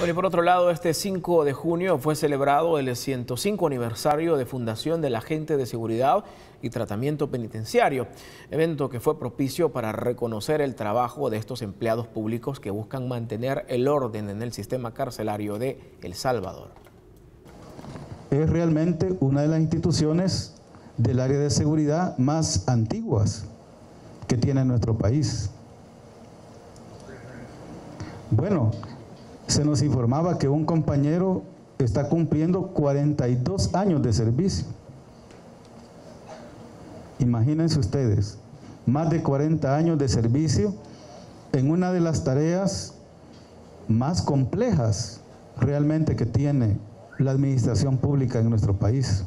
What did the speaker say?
Bueno, y por otro lado, este 5 de junio fue celebrado el 105 aniversario de fundación del Agente de Seguridad y Tratamiento Penitenciario, evento que fue propicio para reconocer el trabajo de estos empleados públicos que buscan mantener el orden en el sistema carcelario de El Salvador. Es realmente una de las instituciones del área de seguridad más antiguas que tiene nuestro país. Bueno, se nos informaba que un compañero está cumpliendo 42 años de servicio. Imagínense ustedes, más de 40 años de servicio en una de las tareas más complejas realmente que tiene la administración pública en nuestro país.